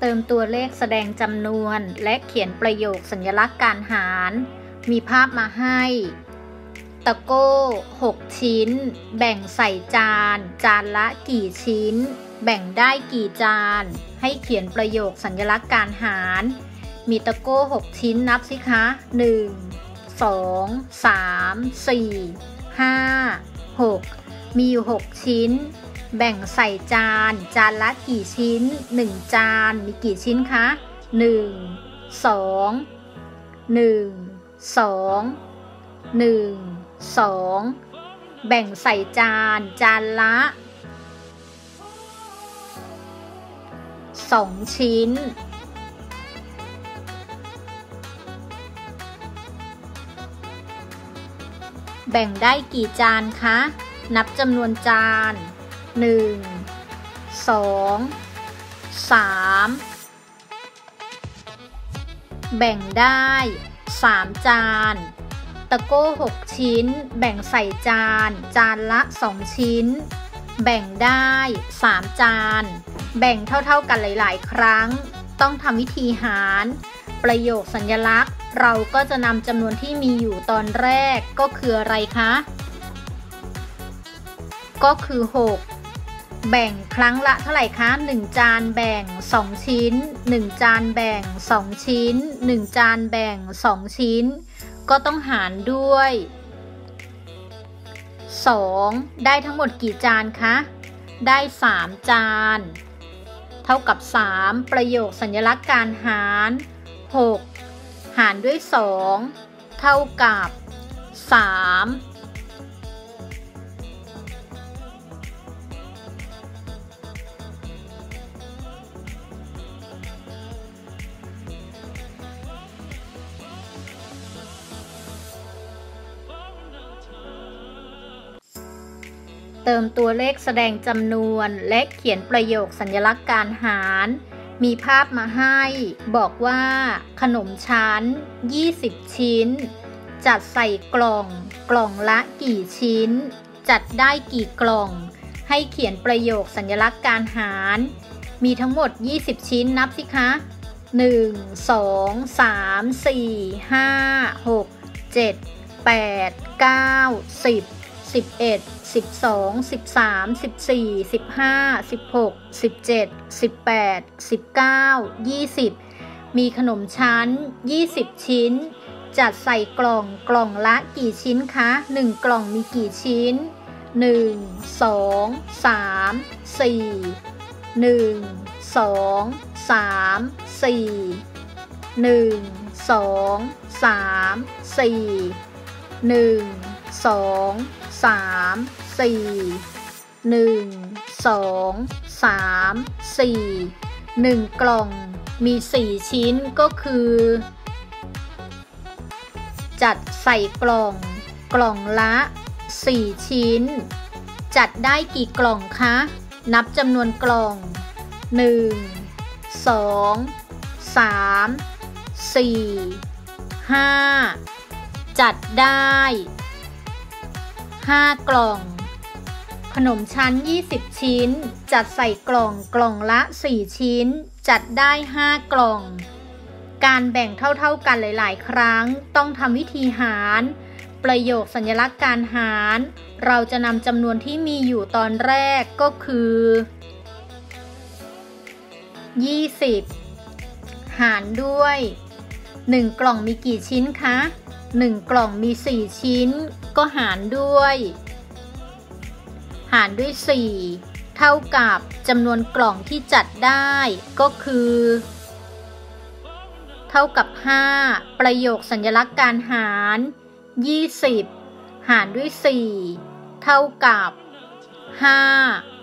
เติมตัวเลขแสดงจำนวน และเขียนประโยคสัญลักษณ์การหาร มีภาพมาให้ ตะโก้ 6 ชิ้น แบ่งใส่จาน จานละกี่ชิ้น แบ่งได้กี่จาน ให้เขียนประโยคสัญลักษณ์การหาร มีตะโก้ 6 ชิ้นนับสิคะ 1 2 3 4 5 6 มีอยู่ 6 ชิ้น แบ่งใส่จาน จานละกี่ชิ้น 1 จานมีกี่ชิ้นคะ 1 2 1 2 1 2 แบ่งใส่จาน จานละ 2 ชิ้นแบ่งได้กี่จานคะ นับจำนวนจาน หนึ่งสองสามแบ่งได้สามจาน ตะโก้หกชิ้น แบ่งใส่จาน จานละสองชิ้น แบ่งได้สามจาน แบ่งเท่าๆกันหลายๆ ครั้ง ต้องทำวิธีหาร ประโยคสัญลักษณ์ เราก็จะนำจำนวนที่มีอยู่ตอนแรกก็คืออะไรคะ ก็คือ 6 แบ่งครั้งละเท่าไหร่คะ 1 จานแบ่ง 2 ชิ้น 1 จานแบ่ง 2 ชิ้น 1 จานแบ่ง 2 ชิ้น ก็ต้องหารด้วย 2 ได้ทั้งหมดกี่จานคะ ได้ 3 จาน เท่ากับ 3 ประโยคสัญลักษณ์การหาร 6 หารด้วย 2 เท่ากับ 3 เติมตัวเลขแสดงจำนวนและเขียนประโยคสัญลักษณ์การหาร มีภาพมาให้ บอกว่า ขนมชั้น 20 ชิ้น จัดใส่กล่อง กล่องละกี่ชิ้น จัดได้กี่กล่อง ให้เขียนประโยคสัญลักษณ์การหาร มีทั้งหมด 20 ชิ้นนับสิคะ 1 2 3 4 5 6 7 8 9 10 11 12 13 14 15 16 17 18 19 20 มีขนมชั้น 20 ชิ้น จัดใส่กล่องกล่องละกี่ชิ้นคะ 1 กล่องมีกี่ชิ้น 1 2 3 4 1 2 3 4 1 2 3 4 1 สองสามสี่หนึ่งสองสามสี่หนึ่งกล่องมีสี่ชิ้นก็คือ จัดใส่กล่องกล่องละสี่ชิ้น จัดได้กี่กล่องคะ นับจำนวนกล่องหนึ่งสองสามสี่ห้าจัดได้ 5 กล่อง ขนมชั้น 20 ชิ้น จัดใส่กล่องกล่องละ 4 ชิ้น จัดได้ 5 กล่อง การแบ่งเท่าๆกันหลาย ๆ ครั้ง ต้องทำวิธีหาร ประโยคสัญลักษณ์การหาร เราจะนำจำนวนที่มีอยู่ตอนแรกก็คือ 20 หารด้วย 1 กล่องมีกี่ชิ้นคะ 1 กล่องมี 4 ชิ้น ก็หารด้วย หารด้วย 4 เท่ากับจำนวนกล่องที่จัดได้ก็คือ เท่ากับ 5 ประโยคสัญลักษณ์การหาร 20 หารด้วย 4 เท่ากับ 5